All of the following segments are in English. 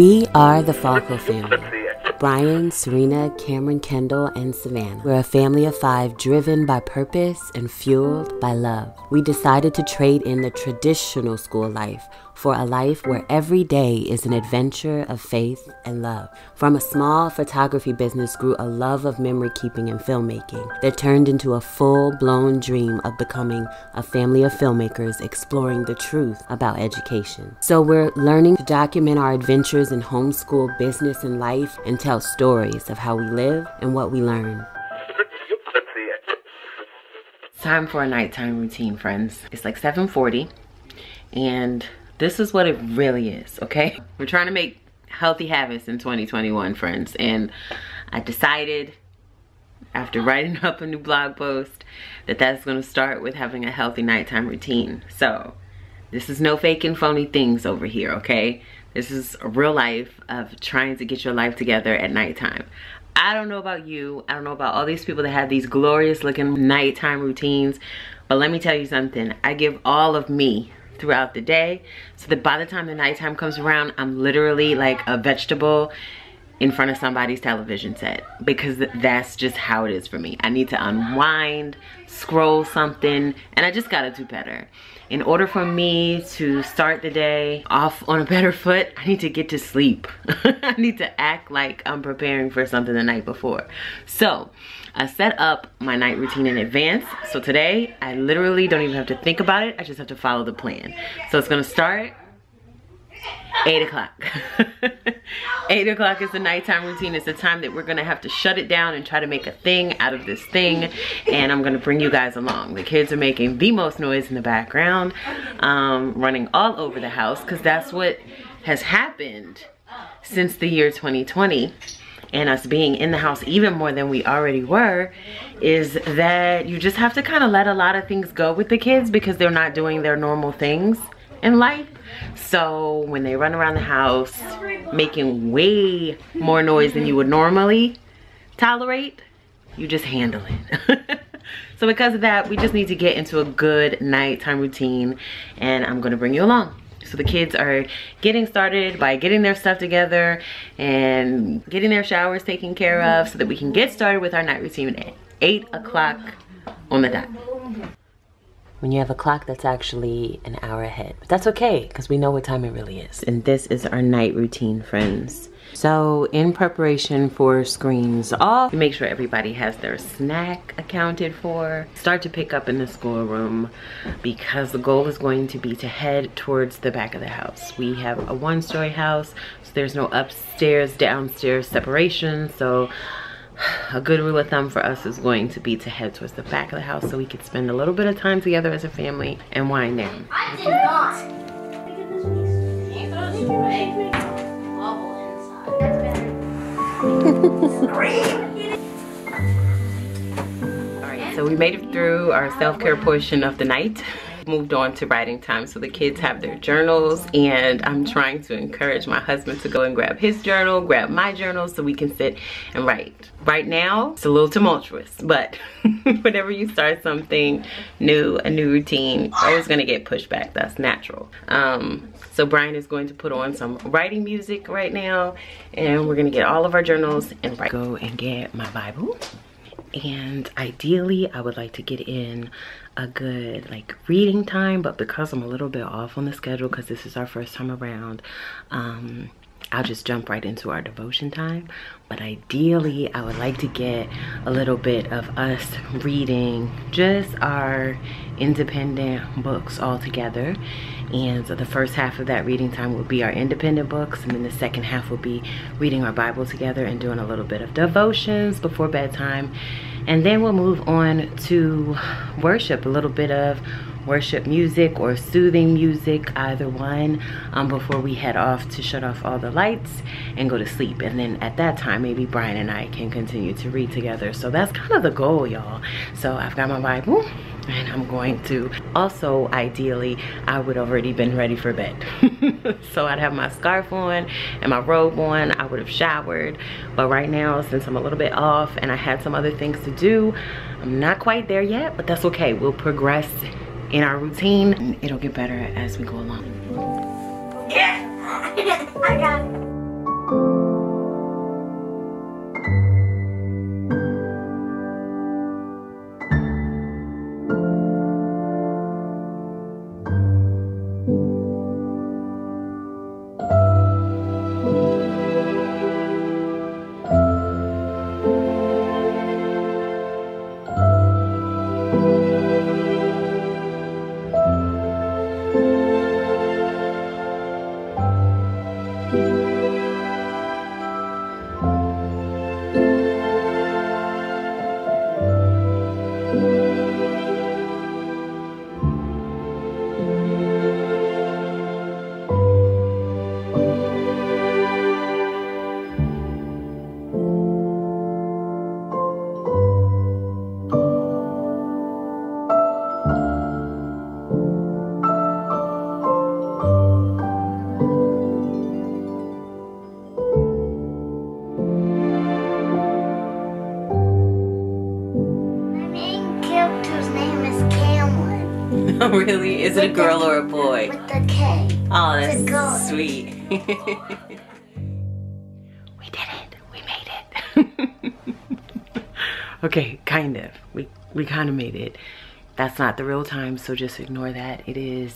We are the FallCo family. Brian, Serena, Cameron, Kendall, and Savannah. We're a family of five driven by purpose and fueled by love. We decided to trade in the traditional school life for a life where every day is an adventure of faith and love. From a small photography business grew a love of memory keeping and filmmaking that turned into a full blown dream of becoming a family of filmmakers exploring the truth about education. So we're learning to document our adventures in homeschool business and life and tell stories of how we live and what we learn. Time for a nighttime routine, friends. It's like 7:40 and this is what it really is, okay? We're trying to make healthy habits in 2021, friends. And I decided after writing up a new blog post that that's gonna start with having a healthy nighttime routine. So this is no fake and phony things over here, okay? This is real life of trying to get your life together at nighttime. I don't know about you. I don't know about all these people that have these glorious looking nighttime routines. But let me tell you something. I give all of me throughout the day. So that by the time the nighttime comes around i'm literally like a vegetable in front of somebody's television set because that's just how it is for me i need to unwind scroll something and i just gotta do better in order for me to start the day off on a better foot, I need to get to sleep. I need to act like I'm preparing for something the night before. So I set up my night routine in advance. So today, I literally don't even have to think about it. I just have to follow the plan. So it's gonna start 8 o'clock. 8 o'clock is the nighttime routine. It's the time that we're gonna have to shut it down and try to make a thing out of this thing. And I'm gonna bring you guys along. The kids are making the most noise in the background, um, running all over the house because that's what has happened since the year 2020 and us being in the house even more than we already were is that you just have to kind of let a lot of things go with the kids because they're not doing their normal things in life. So when they run around the house making way more noise than you would normally tolerate, you just handle it. so because of that, we just need to get into a good nighttime routine and I'm gonna bring you along. So the kids are getting started by getting their stuff together and getting their showers taken care of so that we can get started with our night routine at 8 o'clock on the dot. When you have a clock that's actually an hour ahead. But that's okay, because we know what time it really is. And this is our night routine, friends. So in preparation for screens off, make sure everybody has their snack accounted for. Start to pick up in the schoolroom because the goal is going to be to head towards the back of the house. We have a one story house, so there's no upstairs, downstairs separation. So a good rule of thumb for us is going to be to head towards the back of the house so we could spend a little bit of time together as a family and wind down. I did not. Alright, so we made it through our self-care portion of the night. Moved on to writing time. So the kids have their journals and I'm trying to encourage my husband to go and grab his journal, grab my journal so we can sit and write. Right now, it's a little tumultuous, but whenever you start something new, a new routine, always gonna get pushback. That's natural. Um, so Brian is going to put on some writing music right now and we're gonna get all of our journals and write. Go and get my Bible. And ideally, I would like to get in a good like reading time, but because I'm a little bit off on the schedule because this is our first time around, um, I'll just jump right into our devotion time. But ideally, I would like to get a little bit of us reading just our independent books all together. And so the first half of that reading time will be our independent books. And then the second half will be reading our Bible together and doing a little bit of devotions before bedtime. And then we'll move on to worship, a little bit of worship music or soothing music, either one, um, before we head off to shut off all the lights and go to sleep. And then at that time, maybe Brian and I can continue to read together. So that's kind of the goal, y'all. So I've got my Bible and I'm going to also ideally I would already been ready for bed so I'd have my scarf on and my robe on I would have showered but right now since I'm a little bit off and I had some other things to do I'm not quite there yet but that's okay we'll progress in our routine. It'll get better as we go along. Yeah, I got it. Really? Is it a girl or a boy? With the K. Oh, It's a girl. that's sweet. we did it. We made it. okay, kind of. We we kind of made it. That's not the real time, so just ignore that. It is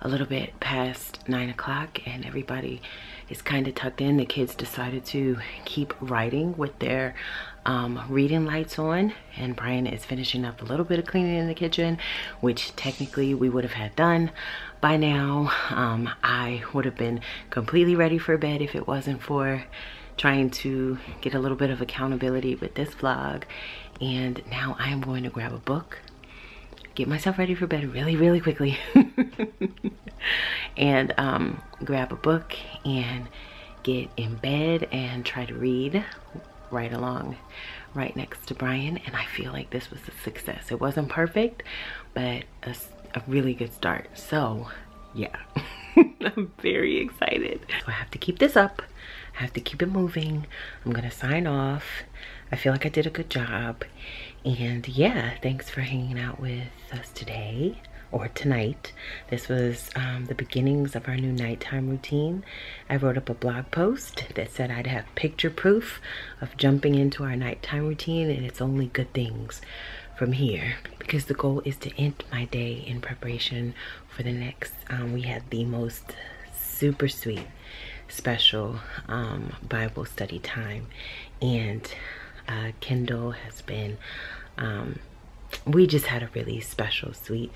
a little bit past nine o'clock and everybody is kind of tucked in. The kids decided to keep writing with their um, reading lights on and Brian is finishing up a little bit of cleaning in the kitchen, which technically we would have had done by now. Um, I would have been completely ready for bed if it wasn't for trying to get a little bit of accountability with this vlog. And now I am going to grab a book get myself ready for bed really, really quickly. and um, grab a book and get in bed and try to read right along right next to Brian. And I feel like this was a success. It wasn't perfect, but a, a really good start. So yeah, I'm very excited. So I have to keep this up. I have to keep it moving. I'm gonna sign off. I feel like I did a good job. And yeah, thanks for hanging out with us today or tonight. This was um, the beginnings of our new nighttime routine. I wrote up a blog post that said I'd have picture proof of jumping into our nighttime routine and it's only good things from here because the goal is to end my day in preparation for the next. Um, we had the most super sweet special um, Bible study time and uh, Kendall has been um, we just had a really special sweet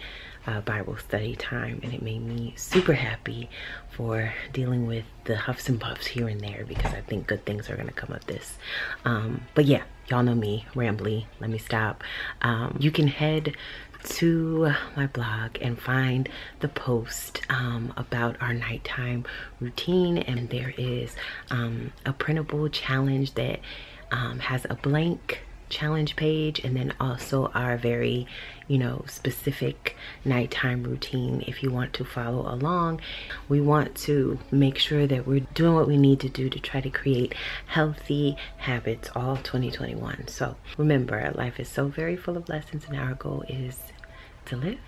uh, Bible study time and it made me super happy for dealing with the huffs and puffs here and there because I think good things are gonna come of this. Um, but yeah y'all know me rambly. Let me stop. Um, you can head to my blog and find the post um, about our nighttime routine and there is um, a printable challenge that um, has a blank challenge page and then also our very you know specific nighttime routine if you want to follow along. We want to make sure that we're doing what we need to do to try to create healthy habits all 2021 so remember life is so very full of lessons and our goal is to live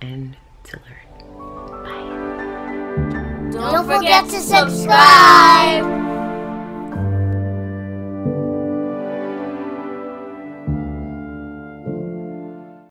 and to learn. Bye. Don't forget to subscribe.